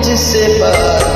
te separar.